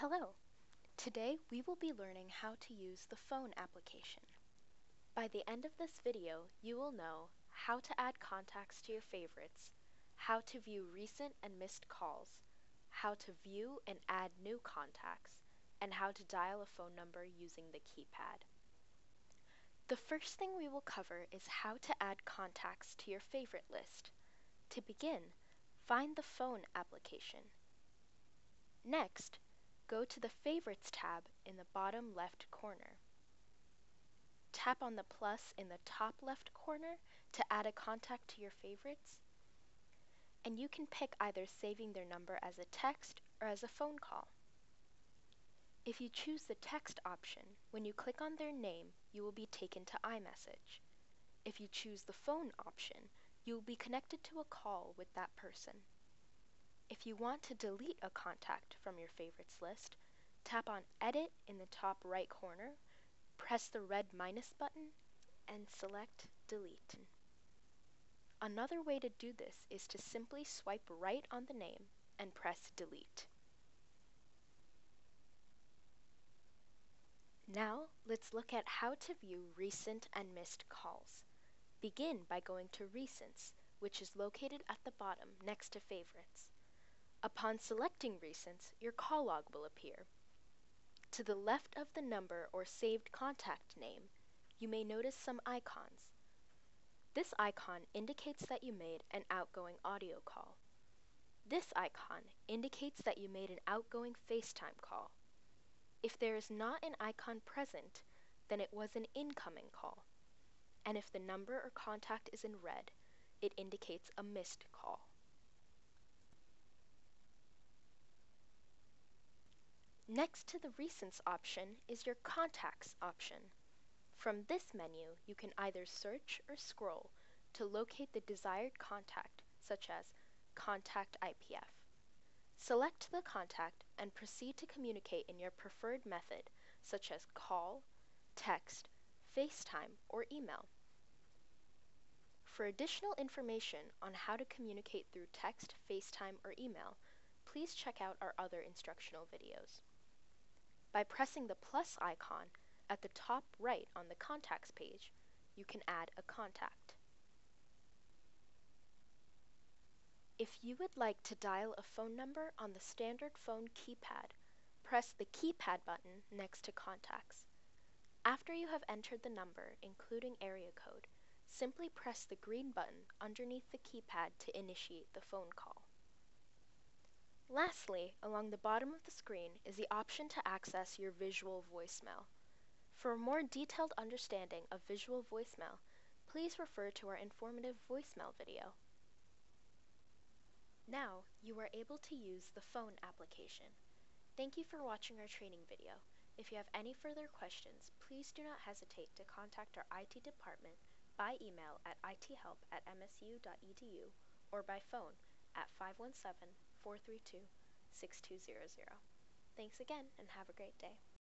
Hello! Today we will be learning how to use the phone application. By the end of this video, you will know how to add contacts to your favorites, how to view recent and missed calls, how to view and add new contacts, and how to dial a phone number using the keypad. The first thing we will cover is how to add contacts to your favorite list. To begin, find the phone application. Next, go to the Favorites tab in the bottom left corner. Tap on the plus in the top left corner to add a contact to your favorites. And you can pick either saving their number as a text or as a phone call. If you choose the text option, when you click on their name, you will be taken to iMessage. If you choose the phone option, you will be connected to a call with that person. If you want to delete a contact from your favorites list, tap on Edit in the top right corner, press the red minus button, and select Delete. Another way to do this is to simply swipe right on the name and press Delete. Now, let's look at how to view recent and missed calls. Begin by going to Recents, which is located at the bottom next to Favorites. Upon selecting Recents, your call log will appear. To the left of the number or saved contact name, you may notice some icons. This icon indicates that you made an outgoing audio call. This icon indicates that you made an outgoing FaceTime call. If there is not an icon present, then it was an incoming call. And if the number or contact is in red, it indicates a missed call. Next to the Recents option is your Contacts option. From this menu, you can either search or scroll to locate the desired contact, such as Contact IPF. Select the contact and proceed to communicate in your preferred method, such as call, text, FaceTime, or email. For additional information on how to communicate through text, FaceTime, or email, please check out our other instructional videos. By pressing the plus icon at the top right on the Contacts page, you can add a contact. If you would like to dial a phone number on the standard phone keypad, press the keypad button next to Contacts. After you have entered the number, including area code, simply press the green button underneath the keypad to initiate the phone call. Lastly, along the bottom of the screen is the option to access your visual voicemail. For a more detailed understanding of visual voicemail, please refer to our informative voicemail video. Now, you are able to use the phone application. Thank you for watching our training video. If you have any further questions, please do not hesitate to contact our IT department by email at ithelp at msu.edu or by phone at 517 432 6200. Thanks again and have a great day.